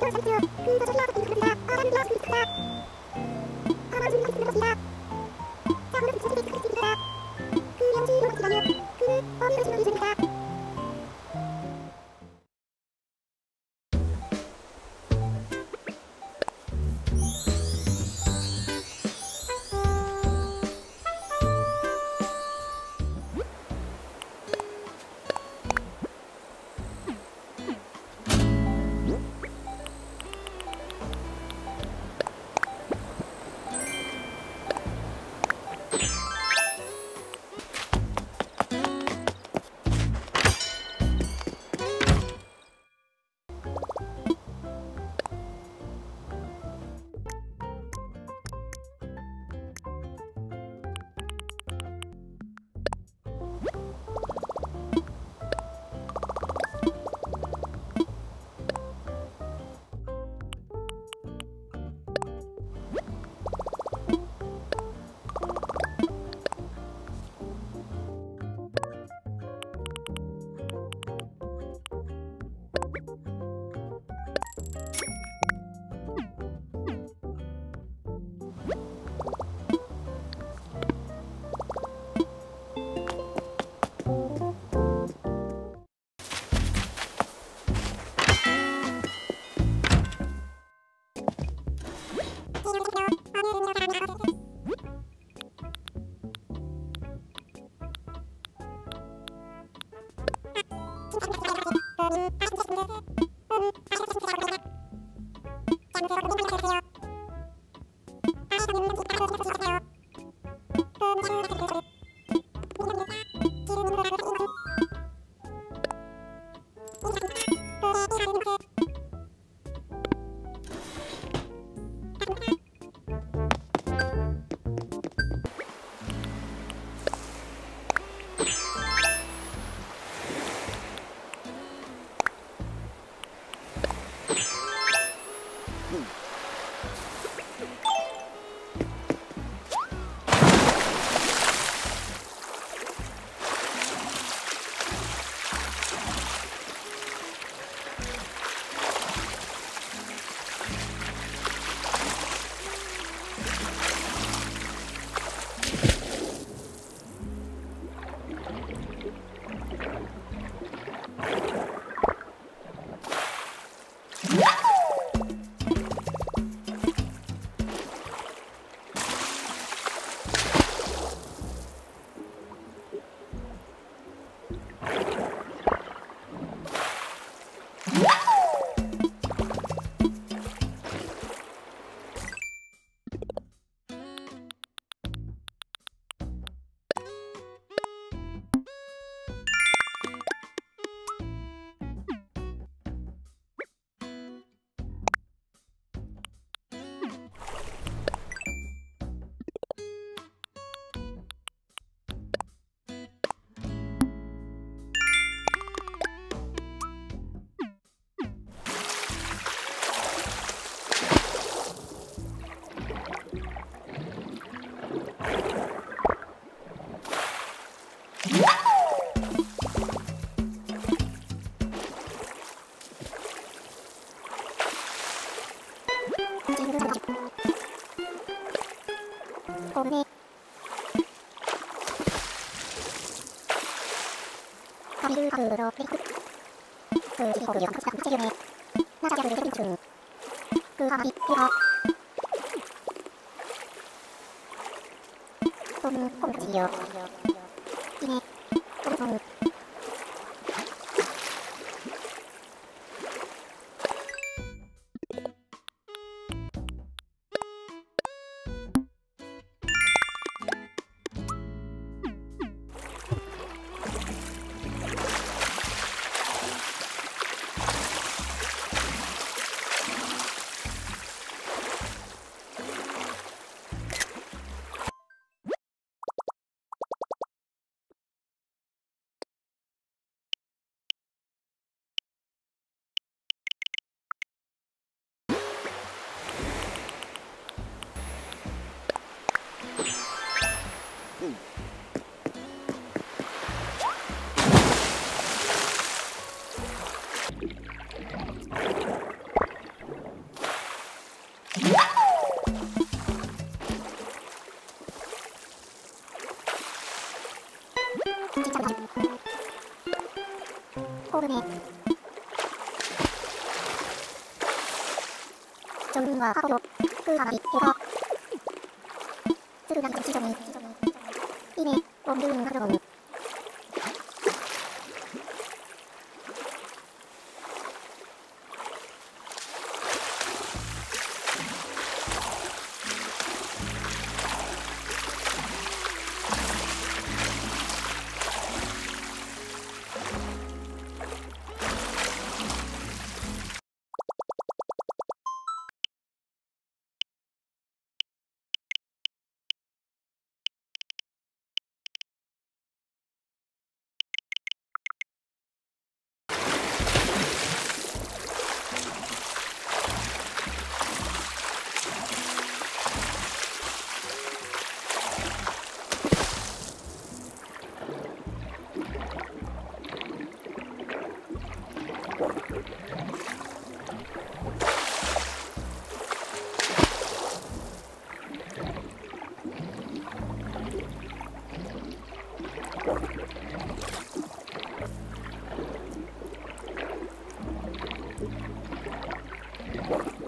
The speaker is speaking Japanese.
Kita コルネカビルカフーロペリククーチリコルヨカクスカクチユメナジャギャルルルルチュンクーハマリピジョルーは過去、空間に、怪我、すぐなきゃ一緒に、いいね、ボンルーンなどに。important.